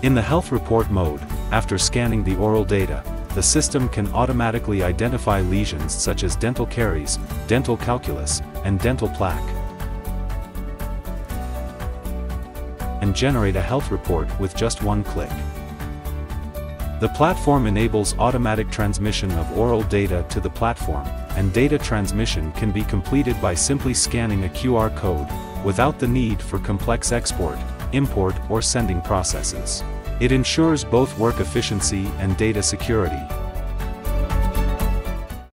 In the health report mode, after scanning the oral data, the system can automatically identify lesions such as dental caries, dental calculus, and dental plaque. And generate a health report with just one click. The platform enables automatic transmission of oral data to the platform, and data transmission can be completed by simply scanning a QR code, without the need for complex export, import or sending processes. It ensures both work efficiency and data security.